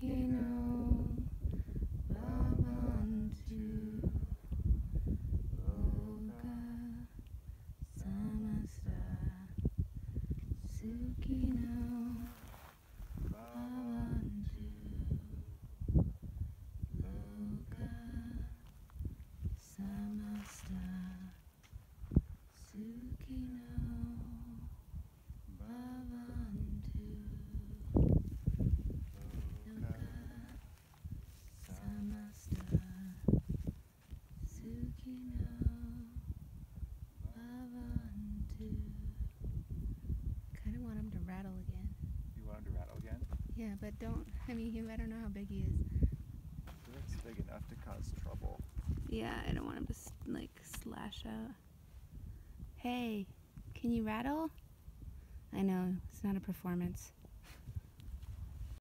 Sukino Bhavantu Loka Samasta Sukino Bhavantu Loka Samasta Sukino Bhavantu Kind of want him to rattle again. You want him to rattle again? Yeah, but don't. I mean, he, I don't know how big he is. I feel like it's big enough to cause trouble. Yeah, I don't want him to s- like slash out. Hey, can you rattle? I know it's not a performance.